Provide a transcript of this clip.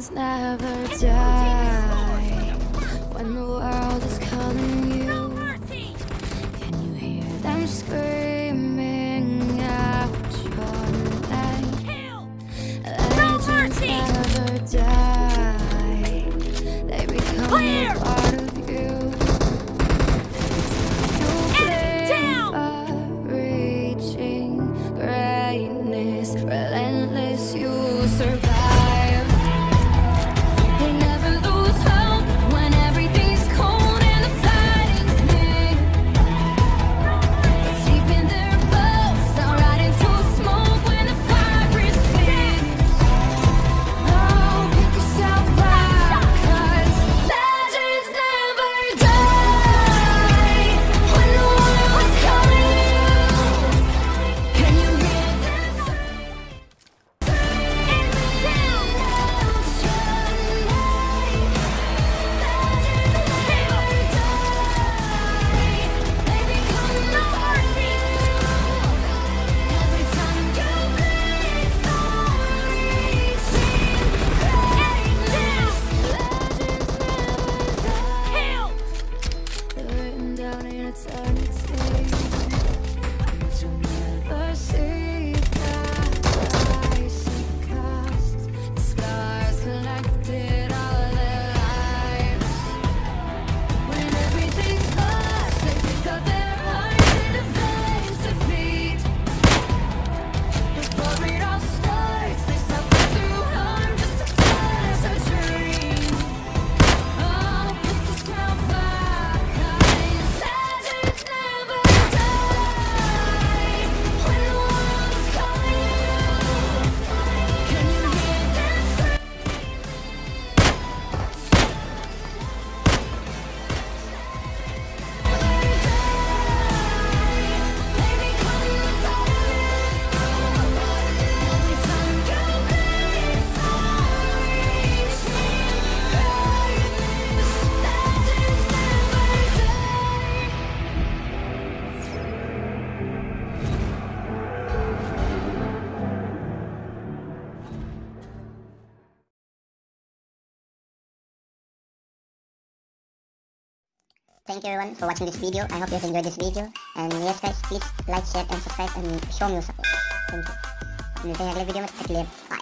Legends never die when the world is calling you. Can you hear them screaming out your name? Legends never die. They become Clear! a part of you. down! Reaching greatness, relentless, you survive. Thank you everyone for watching this video. I hope you have enjoyed this video. And yes guys, please like, share, and subscribe and show me your support. Thank you. Milते हैं अगले video में तक के लिए bye